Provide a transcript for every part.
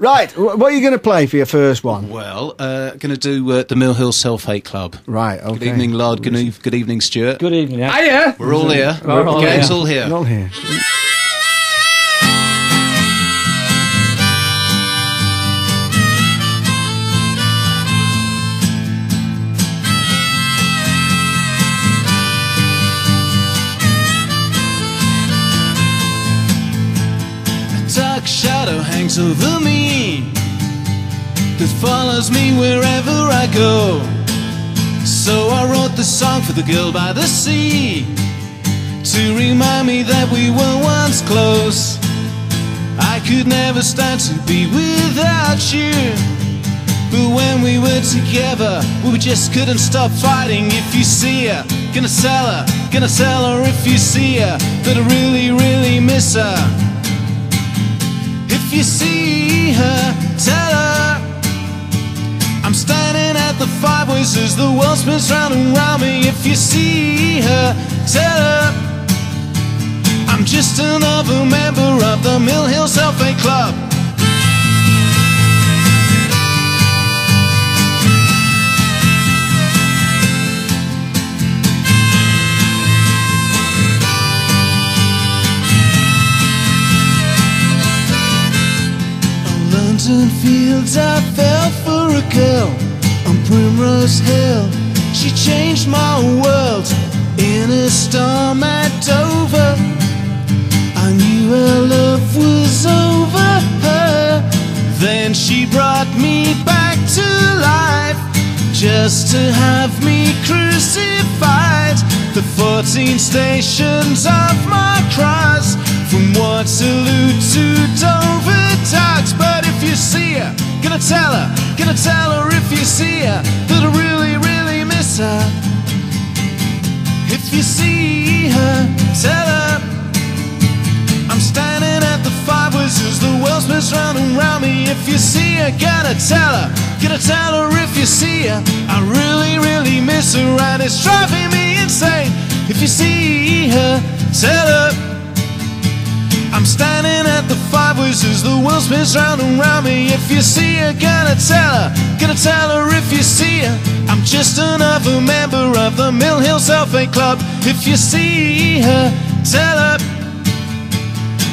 Right, what are you going to play for your first one? Well, uh, going to do uh, the Mill Hill Self Hate Club. Right, okay. Good evening, Lard. Good, eve- good evening, Stuart. Good evening. Yeah. Hiya! We're all here. We're all the gang's here. all here. Not here. A dark shadow hangs over me that follows me wherever I go. So I wrote this song for the girl by the sea to remind me that we were once close. I could never stand to be without you. But when we were together, we just couldn't stop fighting. If you see her, gonna sell her, gonna sell her if you see her that I really, really miss her. If you see her, tell as the world spins round and round me. If you see her, tell her I'm just another member of the Mill Hill Self Hate Club. On London fields, I fell for a girl Primrose Hill. She changed my world in a storm at Dover. I knew her love was over her. Then she brought me back to life just to have me crucified. The 14 stations of my cross from Waterloo to Dover docks. But if you see her, gonna tell her, gonna tell If you see her, tell her I'm standing at the five as the world spins round and round me. If you see her, gotta tell her, gotta tell her if you see her. I really, really miss her and it's driving me insane. If you see her, tell her. I'm standing at the five as the world spins round and round me. If you see her, gotta tell her, gotta tell just another member of the Mill Hill Self Hate Club. If you see her, tell her.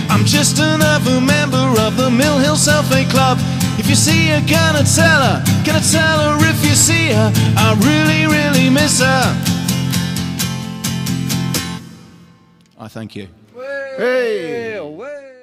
I'm just another member of the Mill Hill Self Hate Club. If you see her, gonna tell her, gonna tell her if you see her. I really, really miss her. I thank you. Hey! Away.